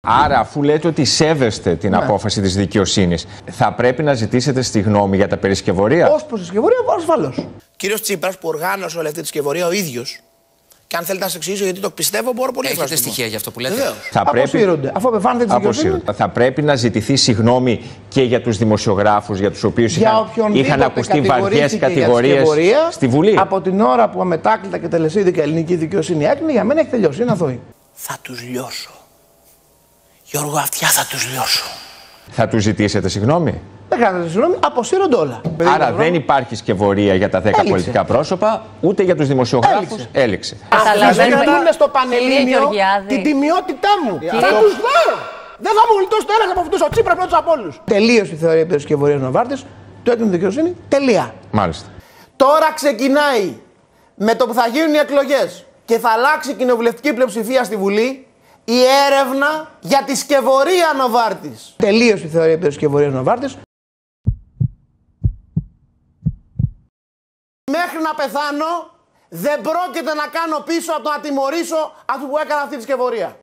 Άρα, αφού λέτε ότι σέβεστε την απόφαση της δικαιοσύνης, θα πρέπει να ζητήσετε στη γνώμη για τα περισκευωρία. Ω προς τη σκευωρία, ασφαλώς. Κύριος Τσίπρας που οργάνωσε όλη αυτή τη σκευωρία ο ίδιος. Και αν θέλετε να σας εξηγήσω γιατί το πιστεύω, μπορώ πολύ Έχετε ευχαριστώ. στοιχεία για αυτό που λέτε; Βεβαίως. Θα πρέπει, Αποσύρονται. Αφού απεφάνεται τη δικαιοσύνη. Αποσύρονται. θα πρέπει να ζητηθεί συγγνώμη και για τους δημοσιογράφους για τους οποίους Για είχαν, οποιονδήποτε είχαν ακουστεί βαριές κατηγορήθηκε για κατηγορίες σκευωρία, στη Βουλή. Από την ώρα που αμετάκλητα και τελεσίδικα ελληνική δικαιοσύνη έκρινε, για μένα έχει τελειώσει. Είναι αθώη. Θα τους λιώσω. Γιώργο, αυτιά θα τους λιώσω. Θα τους ζητήσετε συγγνώμη; Δεν κάνετε συγγνώμη, αποσύρονται όλα. Άρα δεν υπάρχει σκευωρία για τα 10 Έληξε. πολιτικά πρόσωπα, ούτε για τους δημοσιογράφους. Έληξε. Έληξε. Καταλαβαίνουμε. Αφού στο Κύριε Πανελλήνιο Γεωργιάδη. την τιμιότητά μου. Θα Αυτό- τους δω. Δεν θα μου γλιτώσει το ένα από αυτούς ο Τσίπρας πρώτος από όλους. Τελείωσε η θεωρία περί σκευωρία Νοβάρτη. Το έκανε η δικαιοσύνη. Τελεία. Μάλιστα. Τώρα ξεκινάει με το που θα γίνουν οι εκλογές και θα αλλάξει η κοινοβουλευτική πλειοψηφία στη Βουλή η έρευνα για τη σκευωρία Νοβάρτη. Τελείωσε η θεωρία περί σκευωρία Νοβάρτη. Μέχρι να πεθάνω δεν πρόκειται να κάνω πίσω από το να τιμωρήσω αυτού που έκανα αυτή τη σκευωρία.